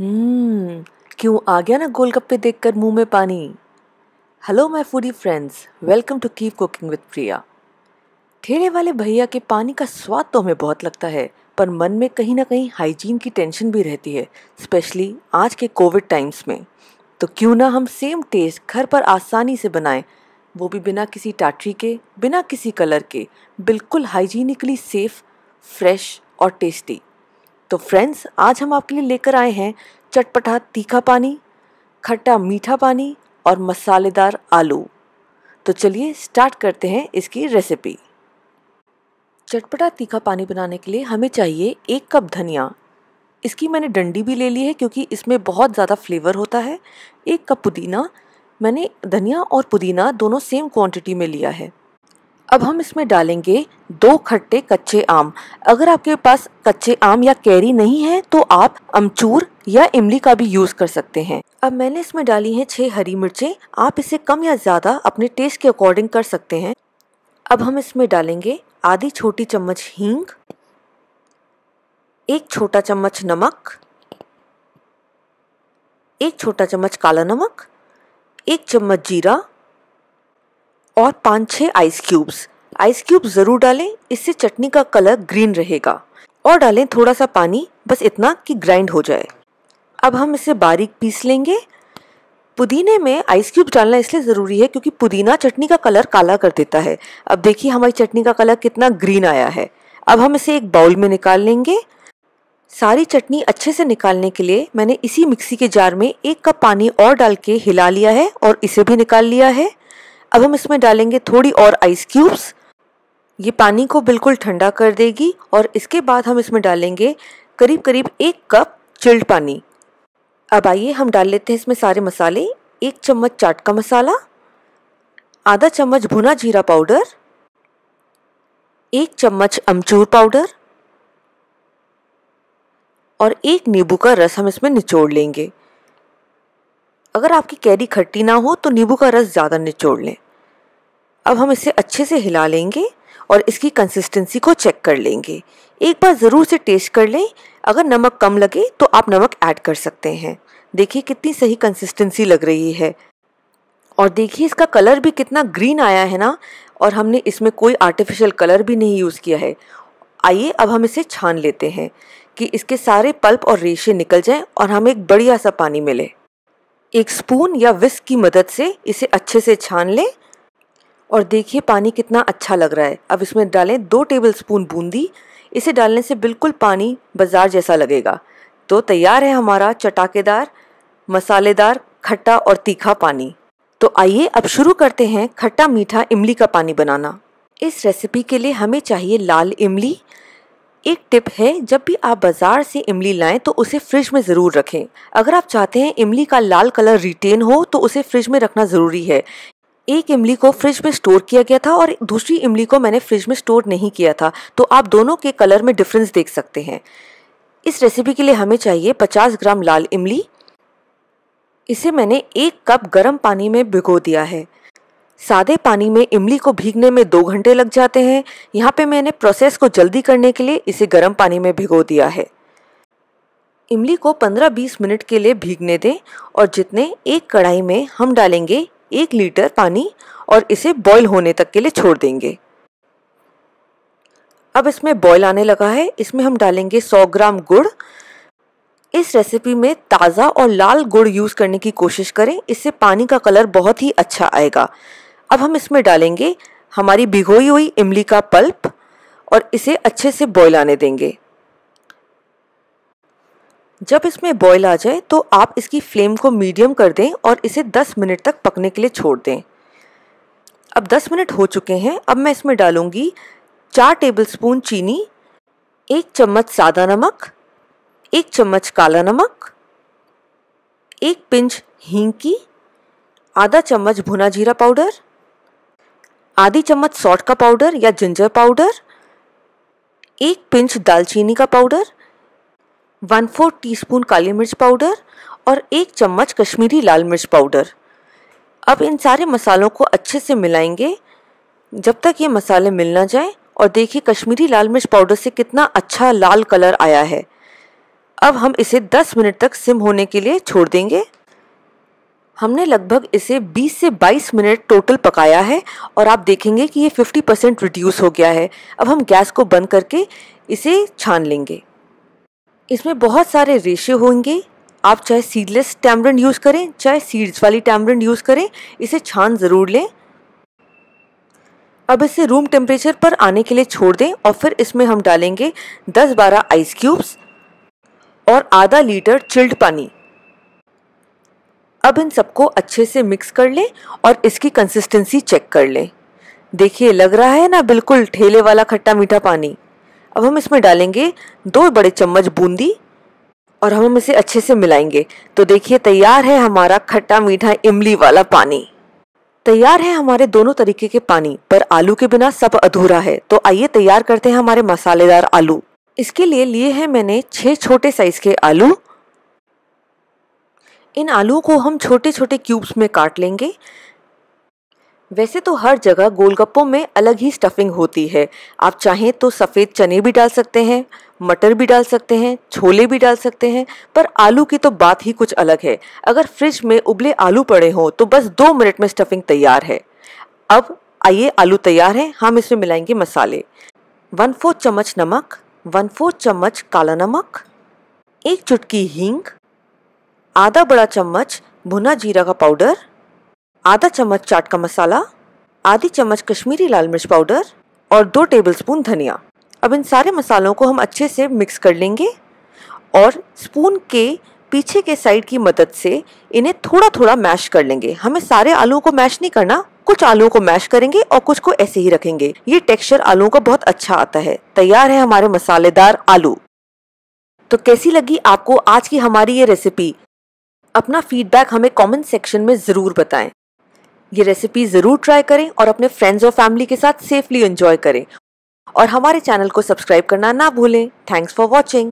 हम्म क्यों आ गया ना गोलगप्पे देखकर मुँह में पानी? Hello my foodie friends welcome to keep cooking with Priya ठेले वाले भैया के पानी का स्वाद तो हमें बहुत लगता है, पर मन में कहीं ना कहीं हाइजीन की टेंशन भी रहती है स्पेशली आज के कोविड टाइम्स में। तो क्यों ना हम सेम टेस्ट घर पर आसानी से बनाएँ, वो भी बिना किसी टाटरी के, बिना किसी कलर के, बिल्कुल हाइजीनिकली सेफ़ फ्रेश और टेस्टी तो फ्रेंड्स आज हम आपके लिए लेकर आए हैं चटपटा तीखा पानी, खट्टा मीठा पानी और मसालेदार आलू। तो चलिए स्टार्ट करते हैं इसकी रेसिपी चटपटा तीखा पानी बनाने के लिए हमें चाहिए एक कप धनिया। इसकी मैंने डंडी भी ले ली है क्योंकि इसमें बहुत ज़्यादा फ्लेवर होता है। एक कप पुदीना। मैंने धनिया और पुदीना दोनों सेम क्वांटिटी में लिया है। अब हम इसमें डालेंगे दो खट्टे कच्चे आम। अगर आपके पास कच्चे आम या कैरी नहीं है तो आप अमचूर या इमली का भी यूज़ कर सकते हैं। अब मैंने इसमें डाली है छह हरी मिर्चें। आप इसे कम या ज़्यादा अपने टेस्ट के अकॉर्डिंग कर सकते हैं। अब हम इसमें डालेंगे आधी छोटी चम्मच हींग, एक छोटा चम्मच नमक, एक छोटा चम्मच काला नमक, एक चम्मच जीरा और पाँच छः आइस क्यूब्स आइस क्यूब ज़रूर डालें, इससे चटनी का कलर ग्रीन रहेगा। और डालें थोड़ा सा पानी, बस इतना कि ग्राइंड हो जाए। अब हम इसे बारीक पीस लेंगे। पुदीने में आइस क्यूब डालना इसलिए ज़रूरी है क्योंकि पुदीना चटनी का कलर काला कर देता है। अब देखिए हमारी चटनी का कलर कितना ग्रीन आया है। अब हम इसे एक बाउल में निकाल लेंगे। सारी चटनी अच्छे से निकालने के लिए मैंने इसी मिक्सी के जार में एक कप पानी और डाल के हिला लिया है और इसे भी निकाल लिया है। अब हम इसमें डालेंगे थोड़ी और आइस क्यूब्स ये पानी को बिल्कुल ठंडा कर देगी और इसके बाद हम इसमें डालेंगे करीब करीब एक कप चिल्ड पानी। अब आइए हम डाल लेते हैं इसमें सारे मसाले। एक चम्मच चाट का मसाला, आधा चम्मच भुना जीरा पाउडर, एक चम्मच अमचूर पाउडर और एक नींबू का रस हम इसमें निचोड़ लेंगे। अगर आपकी कैरी खट्टी ना हो तो नींबू का रस ज़्यादा निचोड़ लें। अब हम इसे अच्छे से हिला लेंगे और इसकी कंसिस्टेंसी को चेक कर लेंगे। एक बार ज़रूर से टेस्ट कर लें। अगर नमक कम लगे तो आप नमक ऐड कर सकते हैं। देखिए कितनी सही कंसिस्टेंसी लग रही है। और देखिए इसका कलर भी कितना ग्रीन आया है ना? और हमने इसमें कोई आर्टिफिशियल कलर भी नहीं यूज़ किया है। आइए अब हम इसे छान लेते हैं कि इसके सारे पल्प और रेशे निकल जाएँ और हमें एक बढ़िया सा पानी मिले। एक स्पून या विस्क की मदद से इसे अच्छे से छान लें। और देखिए पानी कितना अच्छा लग रहा है। अब इसमें डालें दो टेबल स्पून बूंदी। इसे डालने से बिल्कुल पानी बाज़ार जैसा लगेगा। तो तैयार है हमारा चटाकेदार, मसालेदार खट्टा और तीखा पानी। तो आइए अब शुरू करते हैं खट्टा मीठा इमली का पानी बनाना। इस रेसिपी के लिए हमें चाहिए लाल इमली। एक टिप है, जब भी आप बाज़ार से इमली लाएँ तो उसे फ्रिज में ज़रूर रखें। अगर आप चाहते हैं इमली का लाल कलर रिटेन हो तो उसे फ्रिज में रखना ज़रूरी है। एक इमली को फ्रिज में स्टोर किया गया था और दूसरी इमली को मैंने फ्रिज में स्टोर नहीं किया था। तो आप दोनों के कलर में डिफरेंस देख सकते हैं। इस रेसिपी के लिए हमें चाहिए 50 ग्राम लाल इमली। इसे मैंने एक कप गर्म पानी में भिगो दिया है। सादे पानी में इमली को भीगने में दो घंटे लग जाते हैं। यहाँ पे मैंने प्रोसेस को जल्दी करने के लिए इसे गर्म पानी में भिगो दिया है। इमली को 15-20 मिनट के लिए भीगने दें और जितने एक कढ़ाई में हम डालेंगे एक लीटर पानी और इसे बॉईल होने तक के लिए छोड़ देंगे। अब इसमें बॉईल आने लगा है। इसमें हम डालेंगे 100 ग्राम गुड़। इस रेसिपी में ताज़ा और लाल गुड़ यूज़ करने की कोशिश करें। इससे पानी का कलर बहुत ही अच्छा आएगा। अब हम इसमें डालेंगे हमारी भिगोई हुई इमली का पल्प और इसे अच्छे से बॉईल आने देंगे। जब इसमें बॉईल आ जाए तो आप इसकी फ्लेम को मीडियम कर दें और इसे 10 मिनट तक पकने के लिए छोड़ दें। अब 10 मिनट हो चुके हैं, अब मैं इसमें डालूँगी चार टेबलस्पून चीनी, एक चम्मच सादा नमक, एक चम्मच काला नमक, एक पिंच हींग की, आधा चम्मच भुना जीरा पाउडर, आधी चम्मच सॉल्ट का पाउडर या जिंजर पाउडर, एक पिंच दालचीनी का पाउडर वन फोर टीस्पून काली मिर्च पाउडर और एक चम्मच कश्मीरी लाल मिर्च पाउडर अब इन सारे मसालों को अच्छे से मिलाएँगे। जब तक ये मसाले मिल ना जाए और देखिए कश्मीरी लाल मिर्च पाउडर से कितना अच्छा लाल कलर आया है। अब हम इसे 10 मिनट तक सिम होने के लिए छोड़ देंगे। हमने लगभग इसे 20 से 22 मिनट टोटल पकाया है और आप देखेंगे कि ये 50 परसेंट रिड्यूस हो गया है। अब हम गैस को बंद करके इसे छान लेंगे। इसमें बहुत सारे रेशे होंगे। आप चाहे सीडलेस टैमरन यूज़ करें, चाहे सीड्स वाली टैमरन यूज़ करें, इसे छान ज़रूर लें। अब इसे रूम टेम्परेचर पर आने के लिए छोड़ दें और फिर इसमें हम डालेंगे 10-12 आइस क्यूब्स और आधा लीटर चिल्ड पानी। अब इन सबको अच्छे से मिक्स कर लें और इसकी कंसिस्टेंसी चेक कर लें। देखिए, लग रहा है ना बिल्कुल ठेले वाला खट्टा मीठा पानी? अब हम इसमें डालेंगे दो बड़े चम्मच बूंदी और हम इसे अच्छे से मिलाएँगे। तो देखिए, तैयार है हमारा खट्टा मीठा इमली वाला पानी। तैयार है हमारे दोनों तरीके के पानी, पर आलू के बिना सब अधूरा है। तो आइए तैयार करते हैं हमारे मसालेदार आलू। इसके लिए लिए हैं मैंने छह छोटे साइज़ के आलू। इन आलू को हम छोटे छोटे क्यूब्स में काट लेंगे। वैसे तो हर जगह गोलगप्पों में अलग ही स्टफिंग होती है। आप चाहें तो सफ़ेद चने भी डाल सकते हैं, मटर भी डाल सकते हैं, छोले भी डाल सकते हैं, पर आलू की तो बात ही कुछ अलग है। अगर फ्रिज में उबले आलू पड़े हों तो बस दो मिनट में स्टफिंग तैयार है। अब आइए आलू तैयार है, हम इसमें मिलाएँगे मसाले। वन फोर्थ चम्मच नमक, वन फोर्थ चम्मच काला नमक, एक चुटकी हींग, आधा बड़ा चम्मच भुना जीरा का पाउडर आधा चम्मच चाट का मसाला, आधी चम्मच कश्मीरी लाल मिर्च पाउडर और दो टेबलस्पून धनिया। अब इन सारे मसालों को हम अच्छे से मिक्स कर लेंगे और स्पून के पीछे के साइड की मदद से इन्हें थोड़ा थोड़ा मैश कर लेंगे। हमें सारे आलूओं को मैश नहीं करना, कुछ आलूओं को मैश करेंगे और कुछ को ऐसे ही रखेंगे। ये टेक्सचर आलूओं का बहुत अच्छा आता है। तैयार है हमारे मसालेदार आलू। तो कैसी लगी आपको आज की हमारी ये रेसिपी अपना फीडबैक हमें कमेंट सेक्शन में ज़रूर बताएँ। ये रेसिपी ज़रूर ट्राई करें और अपने फ्रेंड्स और फैमिली के साथ सेफली एंजॉय करें। और हमारे चैनल को सब्सक्राइब करना ना भूलें। Thanks for watching